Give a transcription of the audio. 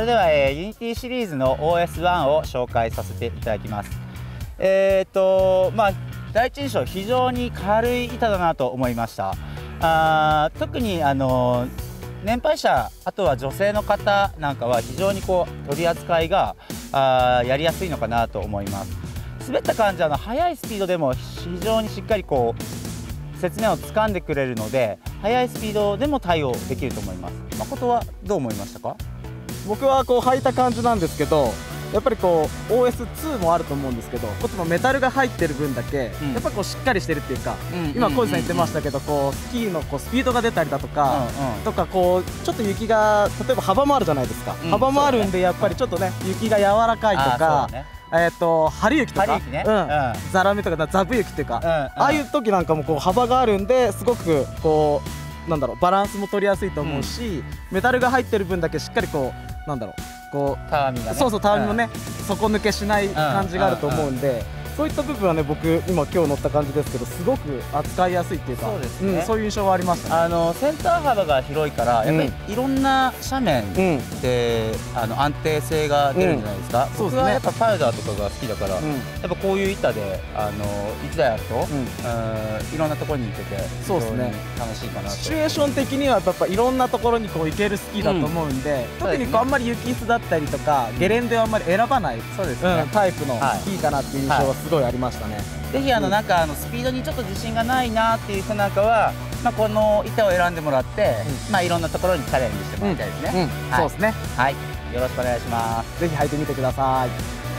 それでは、えー、Unity シリーズの OS1 を紹介させていただきます。えっ、とまあ第一印象非常に軽い板だなと思いました。あ特にあの年配者あとは女性の方なんかは非常にこう取り扱いがあやりやすいのかなと思います。滑った感じは速いスピードでも非常にしっかりこう説明をつかんでくれるので速いスピードでも対応できると思います。誠はどう思いましたか？僕はこう履いた感じなんですけどやっぱりこう OS2 もあると思うんですけどこっちもメタルが入ってる分だけ、うん、やっぱこうしっかりしてるっていうか、うん、今浩司さん言ってましたけどこうスキーのこうスピードが出たりだとか、うんうん、とかこうちょっと雪が例えば幅もあるじゃないですか、うん、幅もあるんでやっぱりちょっとね雪が柔らかいとか。えーと、春雪とか、ね。うん、ザラメとかザブ雪っていうか、ああいう時なんかもこう幅があるんですごくこうなんだろうバランスも取りやすいと思うし、メタルが入ってる分だけしっかりこうなんだろう。こうたわみが、ね、そうそうたわみもね、うん、底抜けしない感じがあると思うんで、そういった部分はね僕今今日乗った感じですけどすごく扱いやすいっていうかそうですね、うん、そういう印象はありました、ね、あのセンター幅が広いからやっぱりいろんな斜面で、うん、あの安定性が出るんじゃないですか、うん、僕はやっぱパウダーとかが好きだから、やっぱこういう板であの1台あると、うん、いろんなところに行けてそうですね。楽しいかなシチュエーション的にはやっぱいろんなところにこう行けるスキーだと思うんで、特にこうあんまり雪質だったりとかゲレンデはあんまり選ばないそうです、ね。タイプのスキーかなっていう印象はすごいありましたね、ぜひあのなんかあのスピードにちょっと自信がないなっていう人なんかは、まあ、この板を選んでもらって、まあ、いろんなところにチャレンジしてもらいたいですね、そうですね。はい。よろしくお願いします。ぜひ履いてみてください